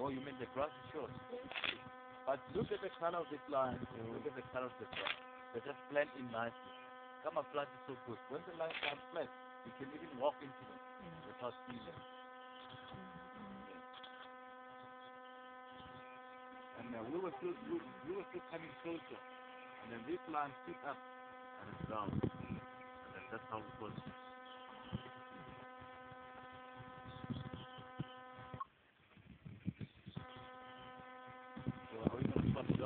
Oh, you mean the grass is short? But look at the color of this line. Look at the color of the grass. They just blend in nicely. Plant is so good. When the line comes flat, you can even walk into them without seeing them. And uh, we were still we, we were still coming closer. And then this line stood up and it's down. And then that's how it was.